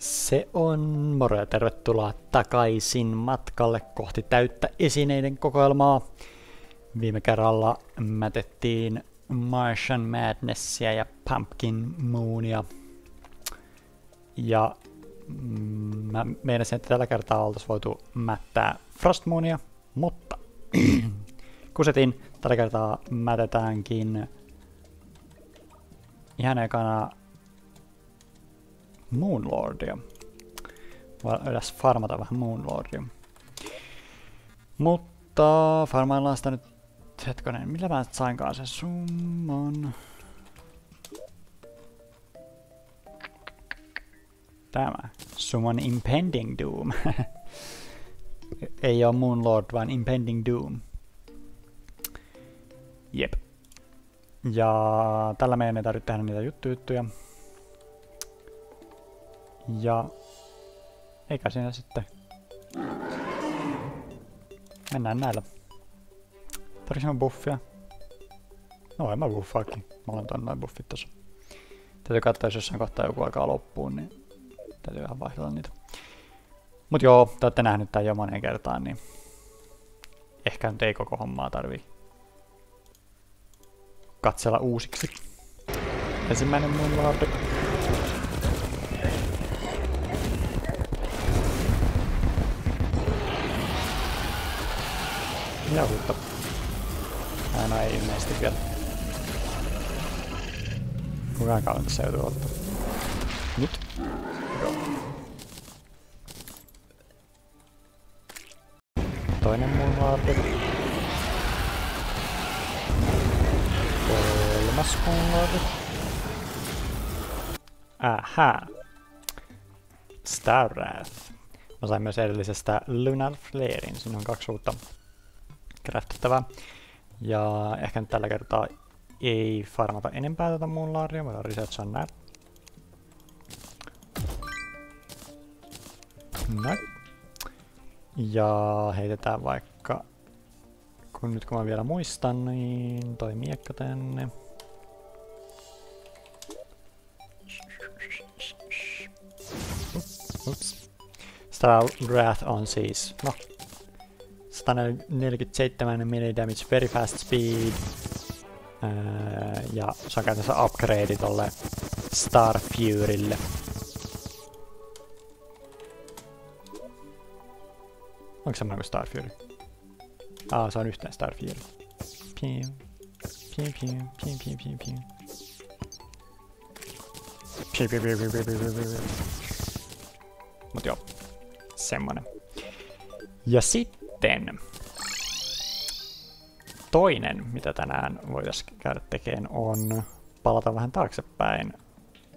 Se on moro ja tervetuloa takaisin matkalle kohti täyttä esineiden kokoelmaa. Viime kerralla mätettiin Martian Madnessia ja Pumpkin Moonia. Ja mm, mä meinasin, että tällä kertaa oltaisiin voitu mättää Frost Moonia, mutta kusetin, tällä kertaa mätetäänkin ihan ekana Moonlordia. Edes farmata vähän Moonlordia. Mutta farmaillaan sitä nyt hetkonen. Millä mä sainkaan sen summan? Tämä. Summon Impending Doom. Ei oo Moonlord, vaan Impending Doom. Jep. Ja tällä meidän ei tarvitse tehdä niitä juttuja. Ja eikä siinä sitten. Mennään näillä. Tarvitsen buffia. No en mä buffaakin. Mä olen tuonne noin buffit tossa. Täytyy katsoa, jos jossain kohtaa joku alkaa loppuun, niin täytyy vähän vaihdella niitä. Mut joo, te olette nähnyt tän jo moneen kertaan, niin ehkä nyt ei koko hommaa tarvii katsella uusiksi. Ensimmäinen mun laardi. Ja uutta. Aina ei ilmeisesti vielä. Kuinka kauan tässä joutuu ottaa? Nyt? Joo. Toinen mun laardi. Kolmas mun laardi. Aha. Star Wrath. Mä sain myös edellisestä Lunar Flarein. Siinä on kaksi uutta craftattavaa. Ja ehkä nyt tällä kertaa ei farmata enempää tätä mun laaria, voidaan researchaa nää. Näin. Ja heitetään vaikka, kun nyt kun mä vielä muistan, niin toi miekka tänne. Ups. Star Wrath on siis, no 147 melee damage, very fast speed. Öö, ja se on käytännössä upgrade tolle Star Furylle. Onko semmoinen kuin Star Fury? Ah, se on yhteen Star Fury. Piu. Piu, piu, piu, piu, piu, piu. Mut joo, semmonen. Ja sitten sitten toinen, mitä tänään voitaisiin käydä tekemään, on palata vähän taaksepäin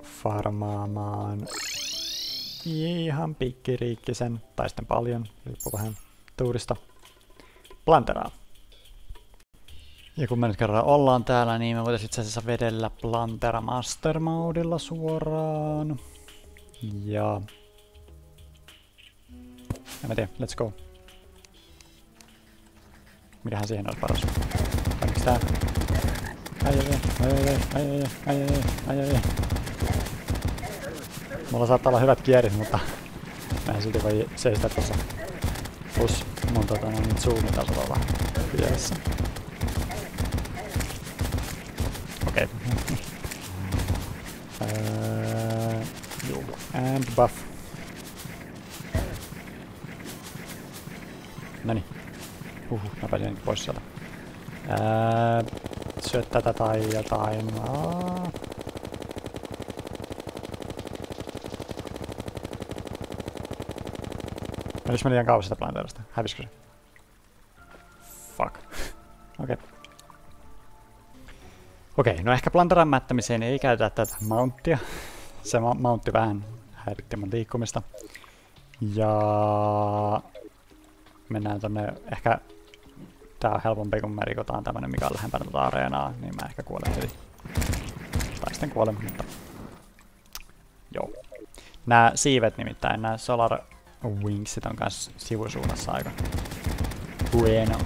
farmaamaan ihan pikkiriikkisen, tai sitten paljon, riippuu vähän tuurista, planteraa. Ja kun me nyt kerran ollaan täällä, niin me voitaisiin itse asiassa vedellä Plantera Master Modilla suoraan. Ja... En mä tiedä, let's go. Mikähän siihen olisi paras? Miks tää? Ai ai ai, ai ai ai, ai ai ai, ai ai. Mulla saattaa olla hyvät kierit, mutta mä en silti voi seistää tuossa. Plus mun tota, no, nyt zoomitasolla vähän pielessä. Okei. Okay. Juu. And buff. Noniin. Uhu, mä pääsin pois sieltä. Ää, syö tätä tai jotain. Aa. Menis mä liian kauas sitä planeetasta? Hävisikö se? Fuck. Okei. Okay. Okei, okay, no ehkä plantaran mättämiseen ei käytetä tätä mounttia. Se ma mountti vähän häiritti mun liikkumista. Ja mennään tonne ehkä tää on helpompi, kun me rikotaan tämmönen, mikä on lähempänä tuota areenaa, niin mä ehkä kuolen heti. Tai sitten kuolen, mutta... Joo. Nää siivet nimittäin, nää Solar Wingsit on kans sivusuunnassa aika bueno.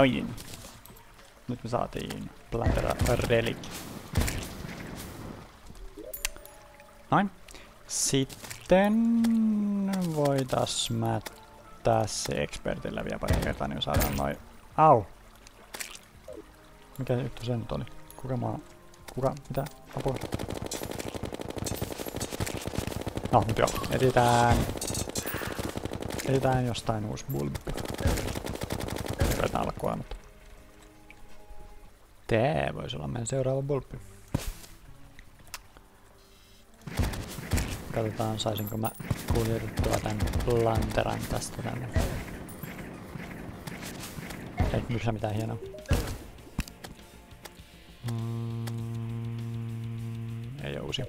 Noin. Nyt me saatiin Plantera Relic. Noin. Sitten voitais mättää se expertillä vielä pari kertaa, niin saadaan noin... Au! Mikä juttu se nyt oli? Kuka maa... Kuka? Mitä? Apua? No, nyt joo. Etsitään... Etsitään jostain uusi bulbi. Olla kuolematta. Tää voisi olla meidän seuraava bulbi. Katsotaan saisinko mä kuljettua tän lanteran tästä tänne. Ei missä mitään hienoa. Mm, ei oo uusia.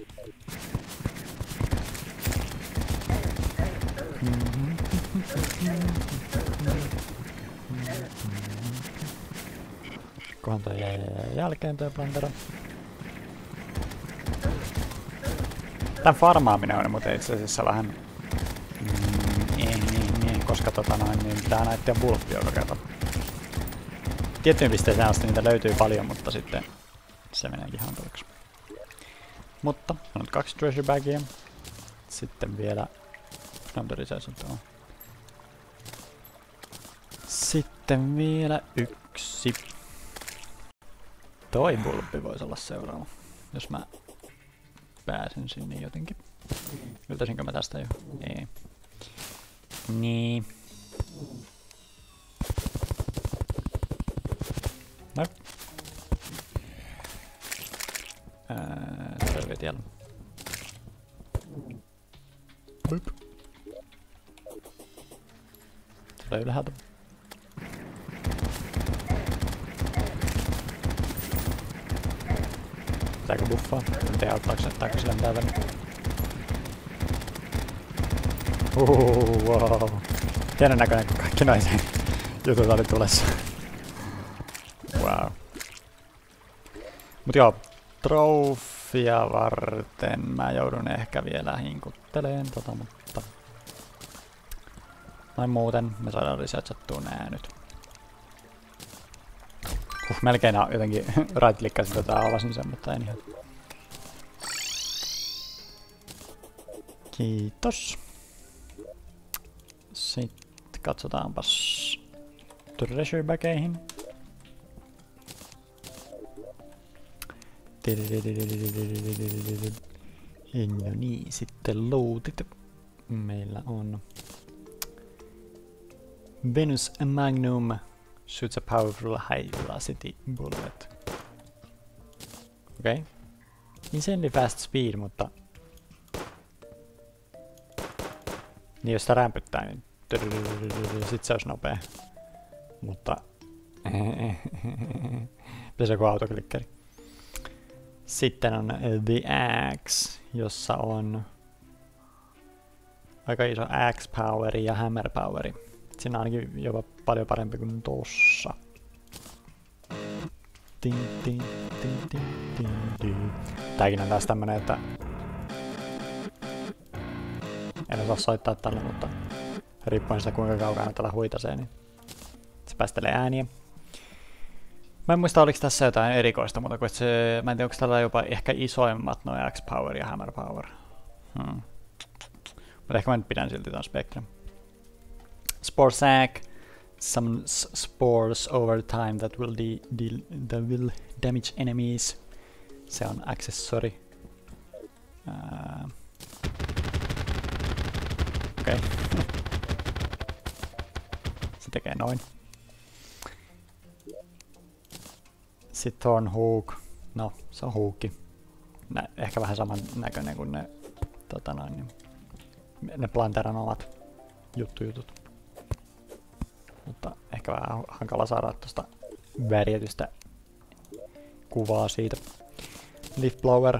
Kohan toi jäi jälkeen toi plantera. Tän farmaaminen on muuten itse asiassa vähän... Mm, niin, niin, niin, koska tota noin, niin tää näyttää bulppi joka kerta. Tiettyyn pisteeseen asti niitä löytyy paljon, mutta sitten se meneekin hankalaksi. Mutta on nyt kaksi treasure bagia. Sitten vielä... On Sitten vielä yksi. Toi bulppi voisi olla seuraava, jos mä pääsen sinne jotenkin. Yltäisinkö mä tästä jo? Ei. Niin. No. Terve tiellä. Boop. Tulee ylhäältä. Pitääkö buffaa? En tiedä auttaako se, attaako se lentää tänne. Uhuhu, wow. Hienon näköinen, kun kaikki naisen jutut oli tulessa. Wow. Mut joo, trofia varten mä joudun ehkä vielä hinkutteleen tota, mutta... Noin muuten me saadaan lisätsättua nää nyt. Melkein jotenkin right-klikkasin tätä avasin sen, mutta en ihan. Kiitos. Sitten katsotaanpas treasure bageihin. No niin, sitten lootit. Meillä on Venus Magnum shoots a powerful high velocity bullet. Okei. Okay. Insanely fast speed, mutta... Niin jos sitä rämpyttää, niin sit se olisi nopea. Mutta... Pitäisi joku autoklikkeri. Sitten on The Axe, jossa on aika iso Axe poweri ja Hammer poweri. Siinä ainakin jopa paljon parempi kuin tossa. Tin, tin, tin, tin, tin, tin. Tääkin on taas tämmönen, että en osaa soittaa tällä, mutta riippuen sitä kuinka kaukana tällä huitasee, niin se päästelee ääniä. Mä en muista oliko tässä jotain erikoista, mutta kun se, mä en tiedä onko tällä jopa ehkä isoimmat noin X-Power ja Hammer Power. Hmm. Mutta ehkä mä nyt pidän silti ton Spectrum. Spore sack, some spores over time that will, de deal, that will damage enemies. Se on accessory. Uh. Okay. Se tekee noin. Sitten Thorn Hook. No, se on huukki. Nä, ehkä vähän saman näköinen kuin ne, tota noin, ne Planteran omat juttujutut. Mutta ehkä vähän hankala saada tuosta värjätystä kuvaa siitä. Leaf Blower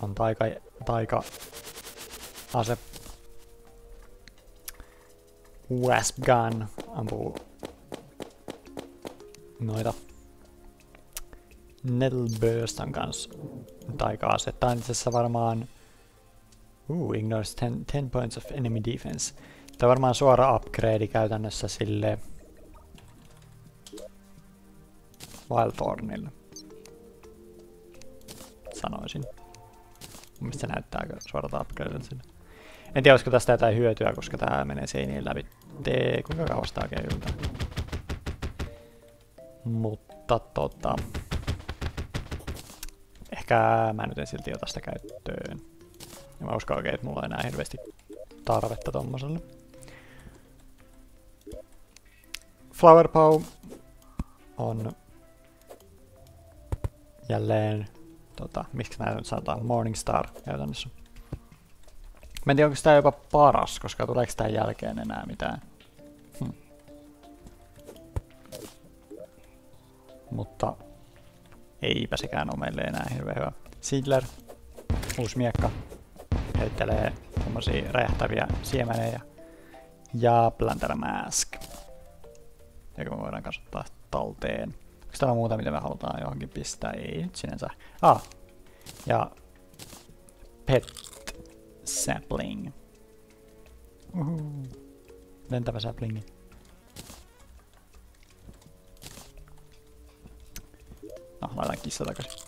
on taika, taika ase. Wasp Gun ampuu noita Nettle Burst on kans taika-ase. Tää on itse asiassa varmaan uh, ignores 10, 10 points of enemy defense. Tämä on varmaan suora upgrade käytännössä sille Wildthornille. Sanoisin. Mistä se näyttää aika suorata upgradeilta sinne. En tiedä, olisiko tästä jotain hyötyä, koska tää menee seinien läpi. Tee, kuinka kauas tää oikein yltää. Mutta tota... Ehkä mä nyt en silti ota sitä käyttöön. Ja mä uskon oikein, että mulla ei enää hirveästi tarvetta tommoselle. Flower Pow on jälleen, tota, miksi näin nyt sanotaan, Morningstar käytännössä. Mä en tiedä, onko tämä jopa paras, koska tuleeko tämän jälkeen enää mitään. Hm. Mutta eipä sekään ole meille enää hirveän hyvä. Sidler, uusi miekka, heittelee tommosia räjähtäviä siemenejä. Ja Planter Mask. Joka me voidaan kasvattaa talteen. Onko täällä muuta, mitä me halutaan johonkin pistää? Ei nyt sinänsä. Ah, ja Pet Sapling. Uhu. Lentävä saplingi. No, laitan kissa takaisin.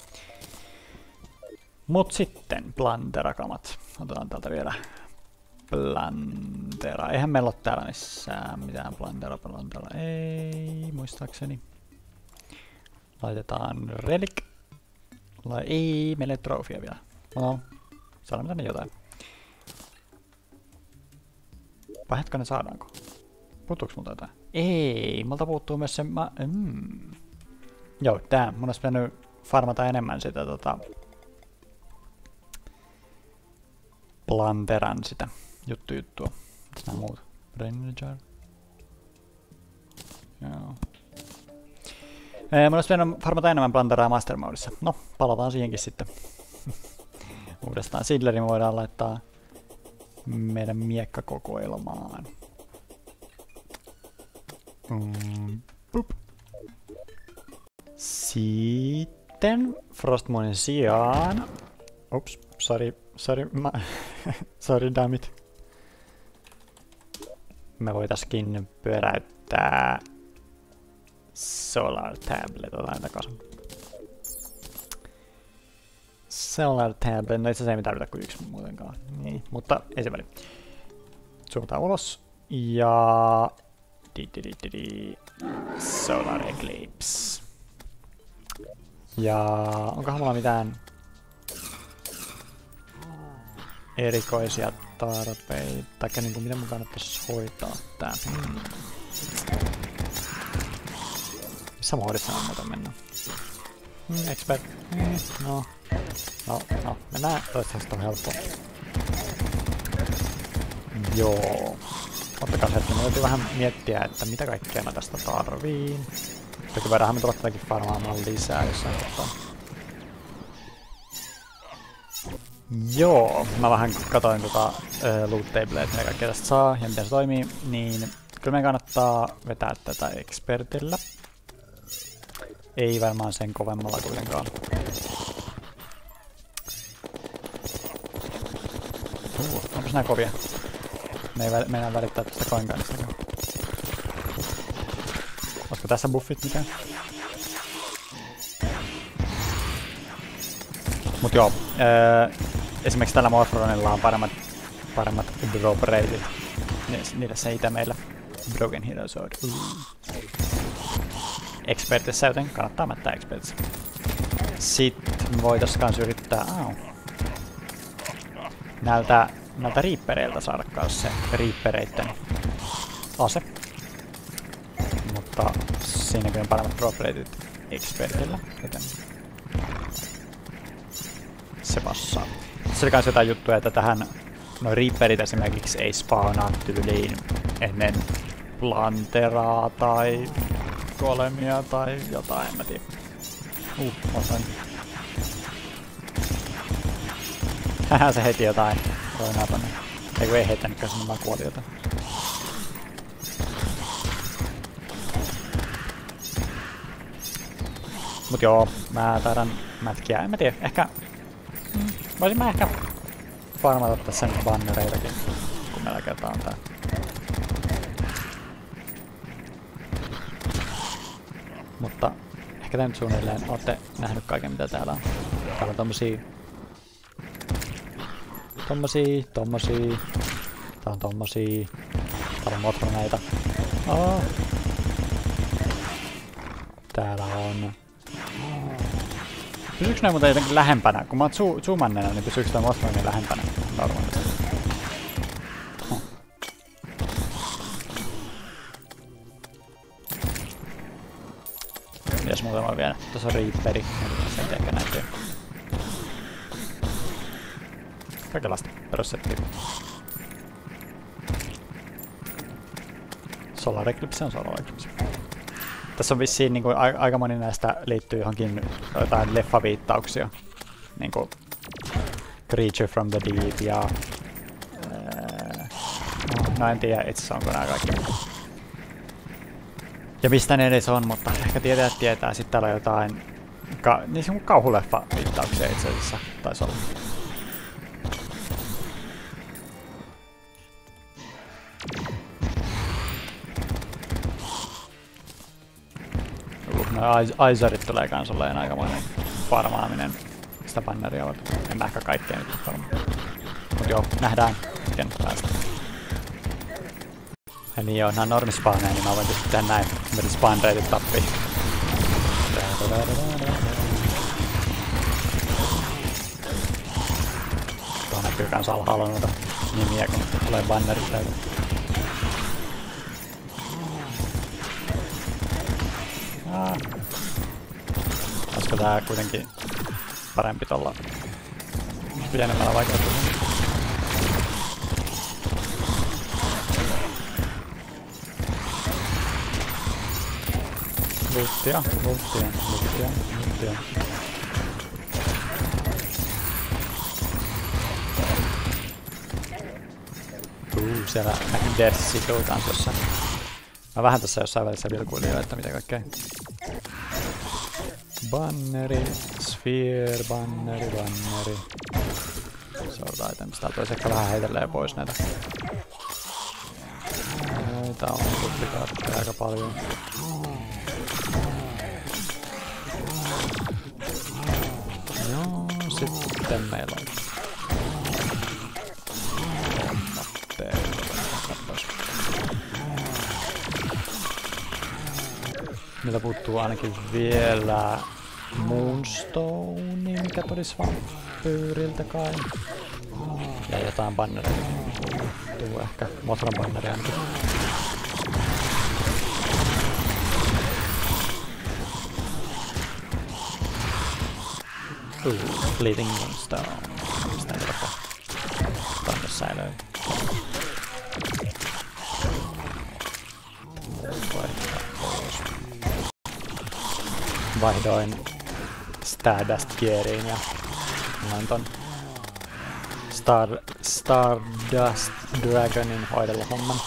Mut sitten planterakamat. Otetaan täältä vielä plantera. Eihän meillä ole täällä missään mitään plantera plantera. Ei, muistaakseni. Laitetaan relic. Lai ei, meillä ei trofia vielä. No, saadaan tänne jotain. Vai hetkonen saadaanko? Puuttuuko multa jotain? Ei, multa puuttuu myös se ma... Mm. Joo, tää. Mun olisi pitänyt farmata enemmän sitä tota... Planteran sitä juttu juttua. Mitäs nää muut? Joo. Mun olisi pitänyt farmata enemmän planteraa Master. No, palataan siihenkin sitten. Uudestaan Sidlerin voidaan laittaa meidän miekkakokoelmaan. Mm, Sitten Frostmonin sijaan... Ups, sorry, sorry, mä... sorry, dammit. Me voitaskin pyöräyttää Solar Tablet, otetaan takaisin. Solar Tablet, no itse asiassa ei tarvita kuin yksi muutenkaan. Niin, mutta ei se väli. Suuntaan ulos. Ja... Di, di, di. Solar Eclipse. Ja onkohan mulla mitään erikoisia tarpeita, tai niinku mitä mun kannattaisi hoitaa tää. Hmm. Moodissa on muuten mennä? Hmm, expert. Hmm, no. No, no, mennään toistaiseksi on helppo. Joo. Ottakaa hetki, me täytyy vähän miettiä, että mitä kaikkea mä tästä tarviin. Toki voidaanhan me tulla tätäkin farmaamaan lisää jossain kohtaa. Joo, mä vähän katoin tota uh, loot table, että mitä kaikkea tästä saa ja miten se toimii, niin kyllä meidän kannattaa vetää tätä expertillä. Ei varmaan sen kovemmalla kuitenkaan. Uh, onpas nää kovia? Me ei meinaa välittää tästä koinkaanistakaan. Olisiko tässä buffit mitään? Mut joo, öö, esimerkiksi tällä Morphronilla on paremmat, paremmat drop rateit. Niillä se itä meillä. Broken Hero Sword. Uh. Expertissä, joten kannattaa mättää Expertissä. Sitten voitais kans yrittää... Au. Näiltä, näiltä Reapereiltä saada kans se Reapereitten ase. Mutta siinäkin on paremmat drop rateit Expertillä, joten se passaa. Se oli kans jotain juttuja, että tähän no Reaperit esimerkiksi ei spawnaa tyyliin ennen planteraa tai golemia tai jotain, en mä tiedä. Uh, osain. Hähä se heti jotain roinaa tonne. Ei kun ei heittänytkään sinne vaan kuoli jotain. Mut joo, mä taidan mätkiä, en mä tiedä, ehkä... Mm, voisin mä ehkä farmata tässä bannereitakin, kun meillä kertaa on tää. Mutta Ehkä te nyt suunnilleen ootte nähnyt kaiken mitä täällä on. Täällä on tommosia... Tommosia, tommosia. Tää on tommosia. Täällä on motroneita. Oh. Täällä on... Pysyykö ne muuten jotenkin lähempänä? Kun mä oon zo zoomanneena, niin pysyykö tämä motroni lähempänä normaalisti? Muutama vielä? Tuossa on Reaperi. Sen ehkä näkyy. Kaikenlaista perussettiä. Solar Eclipse on Solar Eclipse. Tässä on vissiin niin kuin, aika moni näistä liittyy johonkin jotain leffaviittauksia. Niin kuin Creature from the Deep ja... Ää, no en tiedä itse onko nämä kaikki. Ja mistä ne edes on, mutta ehkä tietää tietää. Sitten täällä on jotain ka, niin on kauhuleffa viittauksia itse asiassa taisi olla. Aisarit tulee kans olleen aikamoinen farmaaminen sitä banneria on. En ehkä kaikkea nyt varmaan. Mut joo, nähdään hetken päästä. Ja niin joo, nää on normispaaneja, niin mä voin tietysti tehdä näin. Miten spawn reitit tappii. Tuo näkyy kans alhaalla noita nimiä, kun tulee bannerit täytä. Olisiko tää kuitenkin parempi tolla pienemmällä vaikeutuksella? Luttia, luttia, luttia, luttia. Uu, siellä Sickle kans jossain. Mä vähän tässä jossain välissä vilkuilin jo, että mitä kaikkea. Banneri, sphere, banneri, banneri. Sword items. Täältä olisi ehkä vähän heitellee pois näitä. Näitä on duplikaatteja aika paljon. Joo, sitten meillä on Meiltä puuttuu ainakin vielä Moonstone, mikä tulisi vampyyriltä kai. Ja jotain banneria. Tuu ehkä Motran banneria ainakin. Ooh, Bleeding Moonstone. Sitä ei helppo. Tänne säilöi. Vaihdoin Stardust Geariin ja annan ton Star, Stardust Dragonin hoidella homman.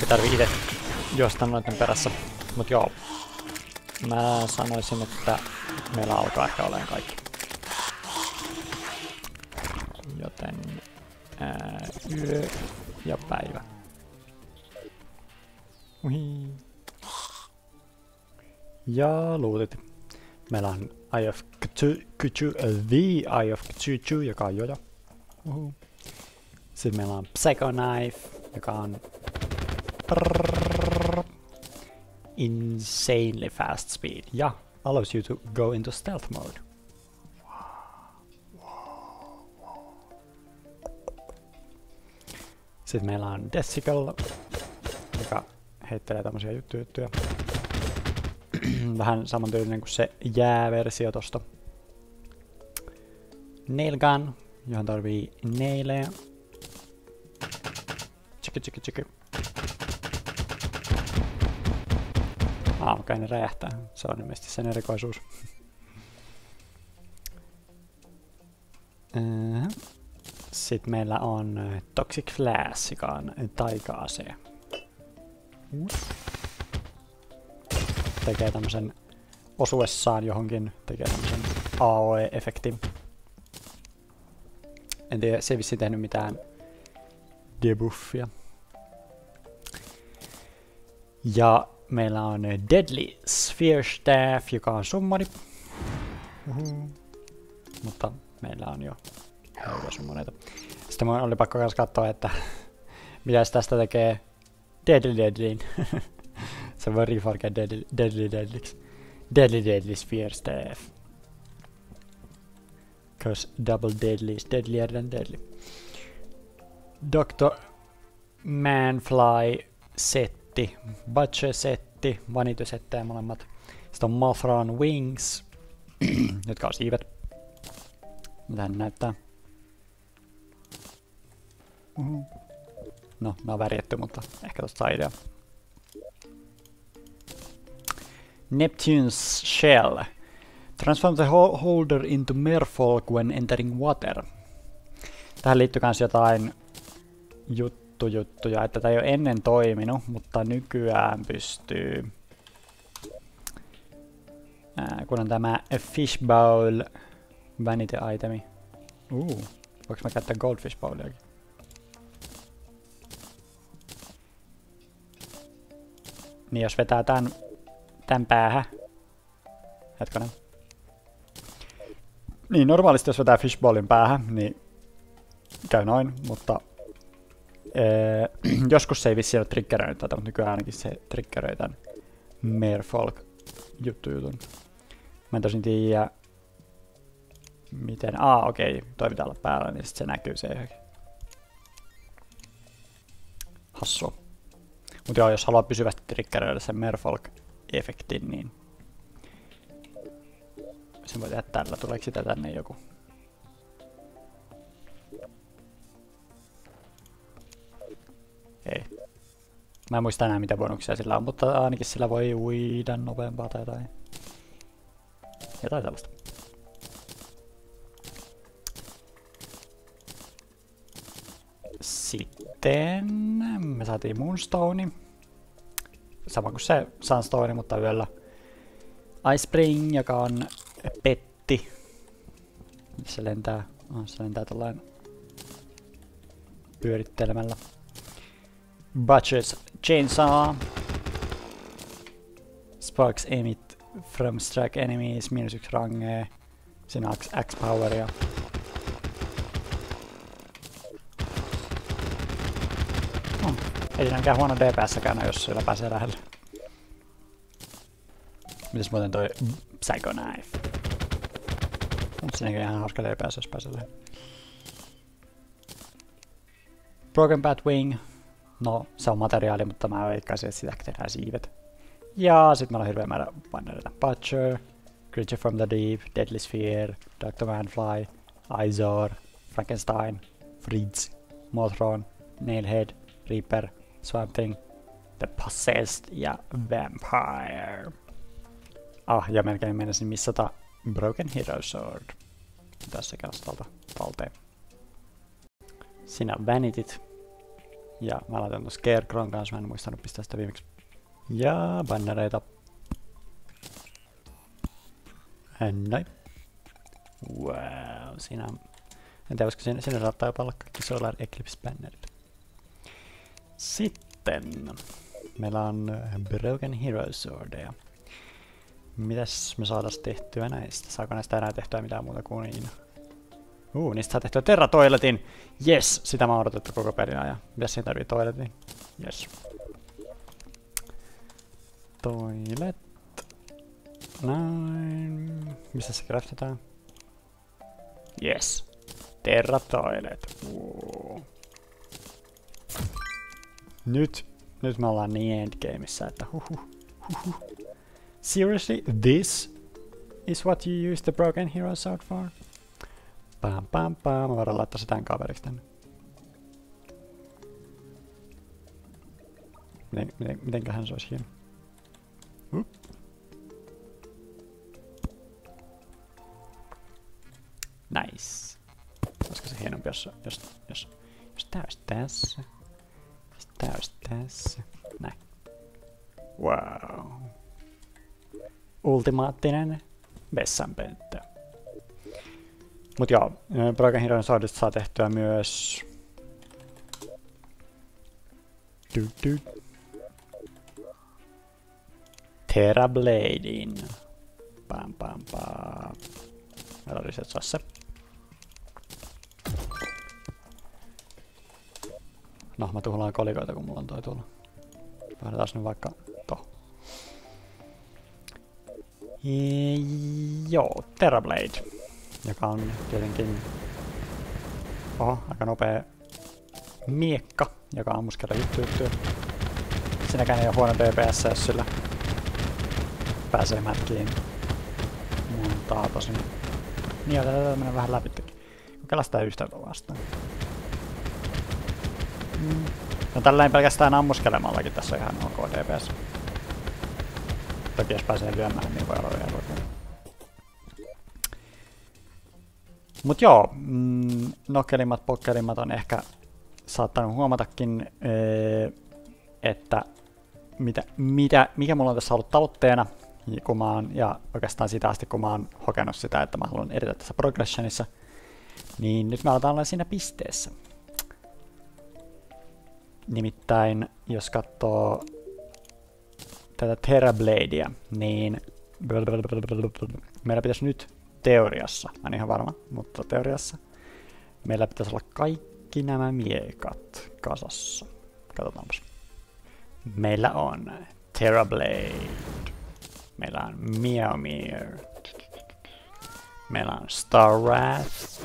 Ei tarvii itse juosta noiden perässä. Mut joo. Mä sanoisin, että meillä alkaa ehkä olemaan kaikki. Joten ää, yö ja päivä. Uhi. Ja luutit. Meillä on Eye of Cthulhu, The Eye of Cthulhu, joka on jojo. Uhu. Sitten meillä on Psycho Knife, joka on insanely fast speed ja allows you to go into stealth mode. Sitten meillä on Desical, joka heittelee tämmöisiä juttuja. vähän samantyylinen kuin se jääversio tosta. Nail gun, johon tarvii naileja. Tsikki tsikki tsikki. Ah, okei, ne räjähtää. Se on ilmeisesti sen erikoisuus. Sitten meillä on Toxic Flash, joka on taika-ase tekee tämmösen osuessaan johonkin, tekee tämmösen AOE-efektin. En tiedä, se ei vissi tehnyt mitään debuffia. Ja meillä on Deadly Sphere Staff, joka on summari. Mutta meillä on jo summoneita. Sitten mun oli pakko myös katsoa, että mitä tästä tekee Deadly Deadlyin. Se voi reforkea Deadly Deadly. Deadly Deadly Sphere Staff. Cause double deadly is deadlier than deadly. Dr. Manfly setti, Butcher setti, Vanity settejä molemmat. Sitten on Mothran Wings, jotka on siivet. Mitä hän näyttää? No, ne on värjetty, mutta ehkä tosta saa idea. Neptune's Shell. Transform the holder into merfolk when entering water. Tähän liittyy myös jotain juttujuttuja, että tämä ei ole ennen toiminut, mutta nykyään pystyy. Ää, kun on tämä fishbowl vanity itemi. Uh, voinko mä käyttää goldfish bowliakin? Niin jos vetää tän, tän päähän. Hetkonen. Niin normaalisti jos vetää fishballin päähän, niin käy noin, mutta ee, joskus se ei vissi ole triggeröinyt tätä, mutta nykyään ainakin se triggeröi tämän Merfolk juttu jutun. Mä en tosin tiedä, miten... Ah, okei, toi pitää olla päällä, niin se näkyy se johonkin. Hassua. Mutta joo, jos haluaa pysyvästi triggeröidä sen Merfolk-efektin, niin sen voi tehdä tällä. Tuleeko sitä tänne joku? Mä en muista enää mitä bonuksia sillä on, mutta ainakin sillä voi uida nopeampaa tai jotain. Jotain sellaista. Sitten me saatiin Moonstone. Sama kuin se Sunstone, mutta yöllä Ice Spring, joka on petti. Se lentää, oh, se lentää tällainen pyörittelemällä. Butcher's Chainsaw. Sparks emit from strike enemies, miinus yksi rangee. Siinä uh, on X-poweria. Oh, hmm. ei siinä mikään huono DPS-kään jos sillä pääsee lähelle. Mitäs muuten toi Psycho Knife? Mutta siinäkin ihan hauska DPS, jos pääsee lähelle. Broken Bat Wing. No, se on materiaali, mutta mä veikkaisin, että sitä tehdään siivet. Ja sit meillä on hirveä määrä bannereita. Butcher, Creature from the Deep, Deadly Sphere, Dr. Manfly, Izor, Frankenstein, Fritz, Mothron, Nailhead, Reaper, Swamp Thing, The Possessed ja Vampire. Ah, ja melkein menisin missata Broken Hero Sword. Tässä kästalta talteen. Siinä on Vanityt, ja mä laitan tuon Scarecrown kanssa, mä en muistanut pistää sitä viimeksi. Ja bannereita. Noin. Wow, siinä. En tiedä, koska siinä, siinä saattaa jopa olla kaikki Solar Eclipse bannerit. Sitten meillä on Broken Hero Swordia. Mitäs me saatais tehtyä näistä? Saako näistä enää tehtyä mitään muuta kuin niin? Uh, niistä saa tehtyä Terra Toiletin. Yes, sitä mä oon odotettu koko pelin ajan. Mitäs siinä tarvii toiletin? Yes. Toilet. Näin. Missä se craftataan? Yes. Terra Toilet. Uh. Nyt. Nyt me ollaan niin endgameissa, että huhu. Huhu. Seriously? This is what you use the Broken Hero Sword for? Pam pam pam. Mä voidaan laittaa se tän kaveriksi tänne. Miten, miten, mitenköhän se olisi hieno? Uh. Nice. Olisiko se hienompi, jos, jos, jos, jos tää olisi tässä. Jos tää olisi tässä. Näin. Wow. Ultimaattinen vessanpönttö. Mut joo, Broken Hero Swordista saa tehtyä myös... Du, du. Pam pam pam. Meillä oli se se. No, mä tuhlaan kolikoita, kun mulla on toi tuolla. Vaihdetaan nyt vaikka to. E joo, Terrablade. Joka on tietenkin... Oho, aika nopea miekka, joka ammuskelee juttu juttuja. Siinäkään ei ole huono DPS, jos sillä pääsee mätkiin montaa tosin. Niin, tätä mennä vähän läpi. Kokeillaan sitä yhtä vastaan. Mm. No tälleen pelkästään ammuskelemallakin tässä on ihan ok DPS. Toki jos pääsee lyömään, niin voi olla vielä Mut joo, mm, nokelimmat, pokkelimmat on ehkä saattanut huomatakin, että mitä, mitä, mikä mulla on tässä ollut tavoitteena, kun mä oon, ja oikeastaan sitä asti kun mä oon hokenut sitä, että mä haluan edetä tässä progressionissa, niin nyt me aletaan olla siinä pisteessä. Nimittäin, jos katsoo tätä Terabladea, niin meillä pitäisi nyt teoriassa, mä en ihan varma, mutta teoriassa meillä pitäisi olla kaikki nämä miekat kasassa. Katsotaanpas. Meillä on Terrablade. Meillä on Meowmere. Meillä on Star Wrath.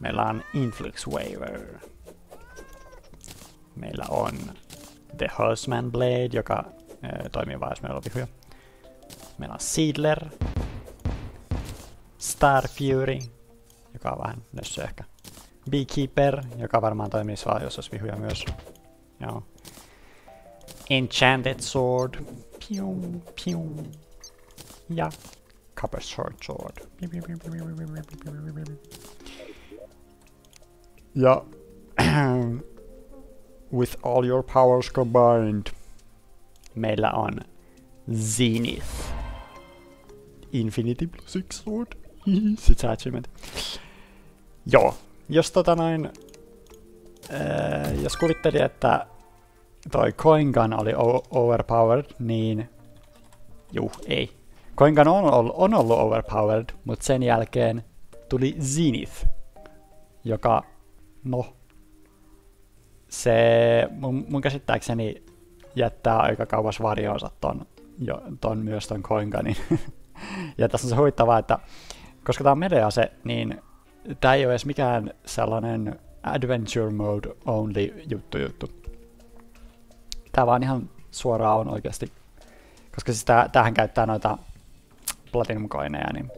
Meillä on Influx Waver. Meillä on The Horseman Blade, joka äh, toimii vain jos meillä on vihuja. Meillä on Seedler. Star Fury, joka on vähän nössö ehkä. Beekeeper, joka varmaan toimii vaan jos olisi vihuja myös. Joo. Enchanted Sword. Pium, pium. Ja Copper Short Sword. Ja with all your powers combined, meillä on Zenith. Infinity plus yksi sword. Sit achievement. Joo, jos tota noin... Ää, jos kuvitteli, että toi Coin Gun oli overpowered, niin... Juu, ei. Coin Gun on, ollut, on ollut overpowered, mutta sen jälkeen tuli Zenith, joka, no, se mun, mun käsittääkseni jättää aika kauas varjoonsa ton, jo, ton myös ton Coin Gunin. ja tässä on se huvittavaa, että koska tää on medease, niin tää ei ole edes mikään sellainen adventure mode only juttu juttu tää vaan ihan suoraan on oikeasti. Koska siis tää, tämähän käyttää noita platinum coineja, niin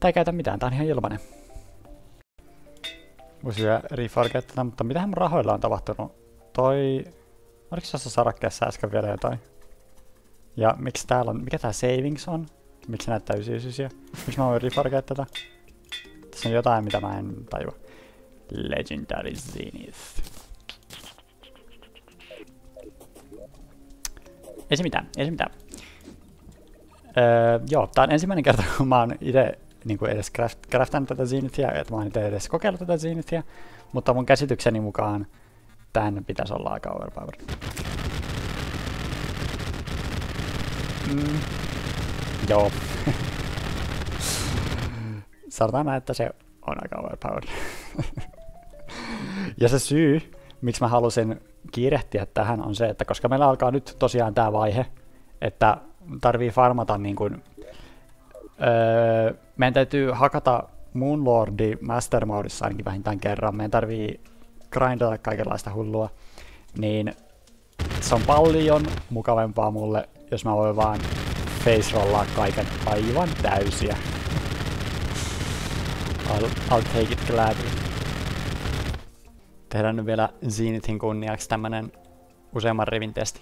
tää ei käytä mitään, tää on ihan ilmanen. Voisi refargettaa, mutta mitähän mun rahoilla on tapahtunut? Toi... Oliko tässä sarakkeessa äsken vielä jotain? Ja miksi täällä on... Mikä tää savings on? Miksi näyttää 99? Miksi mä voin refargettaa tätä? Tässä on jotain, mitä mä en tajua. Legendary Zenith. Ei se mitään, ei se mitään. Öö, joo, tää on ensimmäinen kerta, kun mä oon itse niin kuin edes craft, craftannut tätä Zenithia, että mä oon itse edes kokeillut tätä Zenithia, mutta mun käsitykseni mukaan tän pitäisi olla aika overpowered. Mm. Joo. Sanotaan näin, että se on aika overpowered. ja se syy, miksi mä halusin kiirehtiä tähän on se, että koska meillä alkaa nyt tosiaan tämä vaihe, että tarvii farmata niin kuin, öö, meidän täytyy hakata Moonlordi Master Modeissa ainakin vähintään kerran, meidän tarvii grindata kaikenlaista hullua, niin se on paljon mukavempaa mulle, jos mä voin vaan face rollaa kaiken aivan täysiä. I'll, I'll take it gladly tehdään nyt vielä Zenithin kunniaksi tämmönen useamman rivin testi.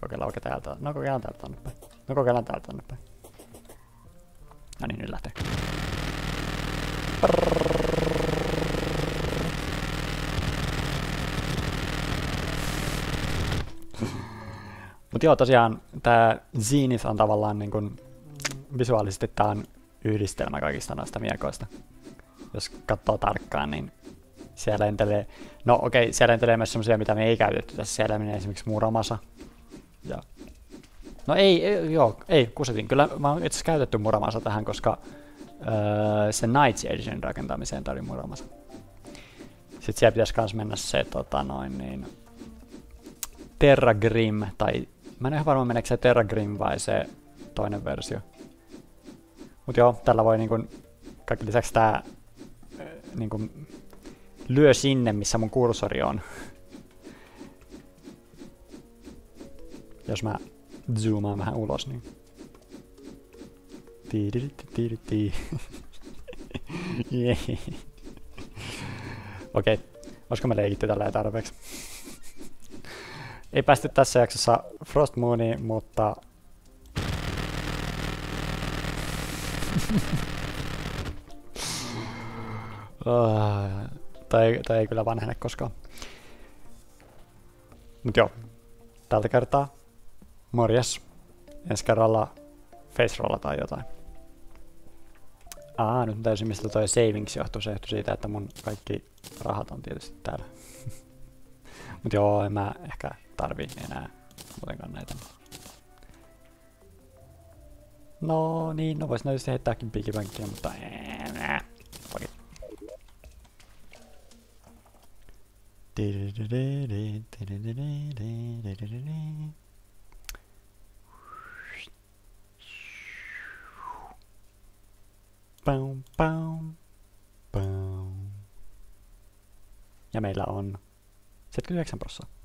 Kokeillaan oikein täältä. No kokeillaan täältä tonne päin. No kokeillaan täältä tonne päin. No niin, nyt lähtee. Mut joo, tosiaan tää Zenith on tavallaan niin kun, visuaalisesti tää on yhdistelmä kaikista noista miekoista. Jos katsoo tarkkaan, niin Siellä lentelee, no okei, okay, siellä lentelee myös semmoisia, mitä me ei käytetty tässä. Siellä menee esimerkiksi muramasa. Ja No ei, ei joo, ei, kusetin. Kyllä mä oon itse käytetty muramasa tähän, koska öö, se Night Edition rakentamiseen tuli muramasa. Sitten siellä pitäisi myös mennä se tota noin niin, Terra Grim, tai mä en ole varma meneekö se Terra Grim vai se toinen versio. Mut joo, tällä voi niinku, kaikki lisäksi tää niinku, lyö sinne, missä mun kursori on. Jos mä zoomaan vähän ulos, niin... Okei, okay. olisiko me leikitty tällä tarpeeksi? Ei päästy tässä jaksossa Frost Mooniin, mutta... uh, tai, tai ei kyllä vanhene koskaan. Mut joo, tältä kertaa morjes. Ensi kerralla face tai jotain. Aa, nyt täysin mistä toi savings johtuu. Se johtuu siitä, että mun kaikki rahat on tietysti täällä. Mut joo, en mä ehkä tarvi enää muutenkaan näitä. No niin, no vois näytösti heittääkin pikipankkia, mutta enää. Fuck. Pum, pum, pum. Ja meillä on 79 prosenttia.